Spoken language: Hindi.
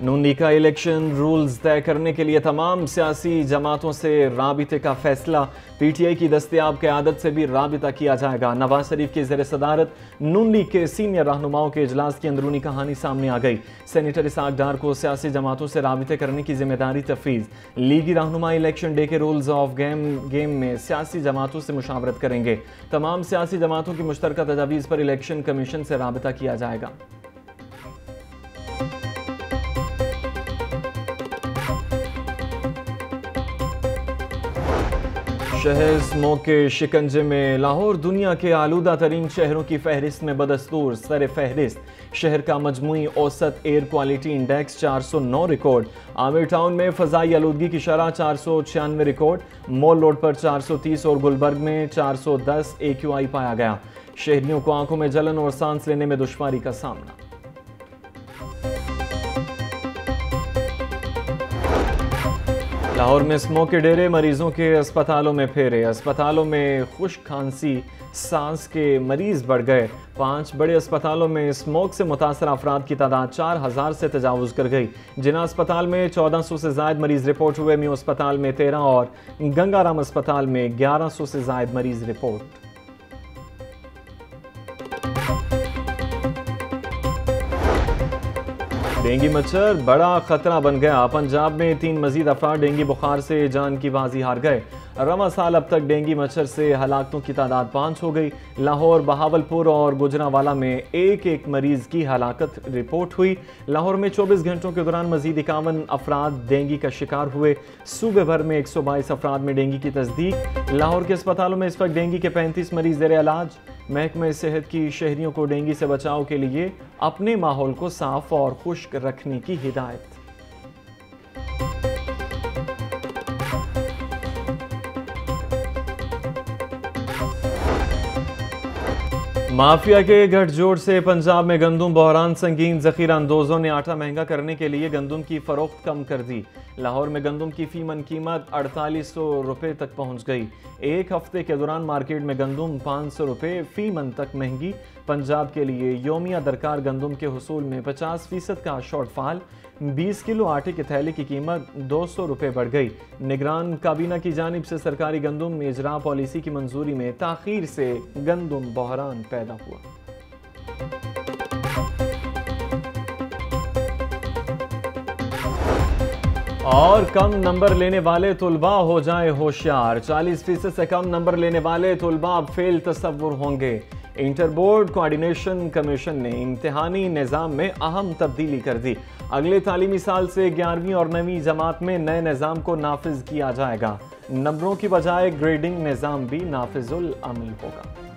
नूनी का इलेक्शन रूल्स तय करने के लिए तमाम सियासी जमातों से रबते का फैसला। पीटीआई की दस्तियाब क्यादत से भी रबता किया जाएगा। नवाज़ शरीफ की जेर सदारत नून लीग के सीनियर रहनुमाओं के अजलास की अंदरूनी कहानी सामने आ गई। सेनेटर इसाक डार को सियासी जमातों से रबते करने की ज़िम्मेदारी तफवीज़ लीगी रहनुमा इलेक्शन डे के रूल्स ऑफ़ गेम गेम में सियासी जमातों से मुशावरत करेंगे। तमाम सियासी जमातों की मुश्तर तजावीज़ पर इलेक्शन कमीशन से रबता किया जाएगा। शहर स्मोक के शिकंजे में, लाहौर दुनिया के आलूदा तरीन शहरों की फहरिस्त में बदस्तूर, सर फहरिस्त। शहर का मजमू औसत air quality index 409 record Aamir town में फ़जाई आलूदगी की शरह चार सौ छियानवे रिकॉर्ड मॉल रोड पर 430 और गुलबर्ग में 410 ए क्यू आई पाया गया। शहरियों को आँखों में जलन और सांस लेने में दुश्वारी का सामना। लाहौर में स्मोक के डेरे मरीजों के अस्पतालों में फेरे। अस्पतालों में खुश खांसी, सांस के मरीज़ बढ़ गए। पाँच बड़े अस्पतालों में स्मोक से मुतासर अफराद की तादाद चार हज़ार से तजावज़ कर गई। जिना अस्पताल में चौदह सौ से जायद मरीज़ रिपोर्ट हुए। म्यू अस्पताल में तेरह और गंगाराम अस्पताल में ग्यारह सौ से जायद मरीज़ रिपोर्ट। डेंगू मच्छर, बड़ा खतरा बन गया। पंजाब में तीन मजीद अफराद डेंगू बुखार से जान की बाजी हार गए। रवा साल अब तक डेंगू मच्छर से हलाकतों की तादाद पाँच हो गई। लाहौर, बहावलपुर और गुजरावाला में एक एक मरीज़ की हलाकत रिपोर्ट हुई। लाहौर में 24 घंटों के दौरान मजीद इक्यावन अफराद डेंगू का शिकार हुए। सूबे भर में 122 अफराद में डेंगू की तस्दीक। लाहौर के अस्पतालों में इस वक्त डेंगू के 35 मरीज़ जेर इलाज। महकमे सेहत की शहरियों को डेंगू से बचाव के लिए अपने माहौल को साफ़ और खुश्क रखने की हिदायत। माफिया के गठजोड़ से पंजाब में गंदुम बहरान संगीन जखीरा अंदोजों ने आटा महँगा करने के लिए गंदुम की फरोख्त कम कर दी। लाहौर में गंदुम की फीमन कीमत अड़तालीस सौ रुपये तक पहुँच गई। एक हफ़्ते के दौरान मार्केट में गंदुम पाँच सौ रुपये फ़ी मन तक महँगी। पंजाब के लिए योमिया दरकार गंदुम के हसूल में पचास फ़ीसद का शॉर्टफॉल। बीस किलो आटे के थैले की कीमत दो सौ रुपये बढ़ गई। निगरान काबीना की जानब से सरकारी गंदुम इजरा पॉलिसी की मंजूरी में ताखीर से गंदुम बहरान पैदा हुआ। और कम नंबर लेने वाले तुलबा हो जाए होशियार। 40 फ़ीसद से कम नंबर लेने वाले तलबा अब फेल तस्वुर होंगे। इंटर बोर्ड कोऑर्डिनेशन कमीशन ने इम्तहानी निज़ाम में अहम तब्दीली कर दी। अगले तालीमी साल से ग्यारहवीं और नवीं जमात में नए निज़ाम को नाफिज किया जाएगा। नंबरों की बजाय ग्रेडिंग निज़ाम भी नाफिजुल अमल होगा।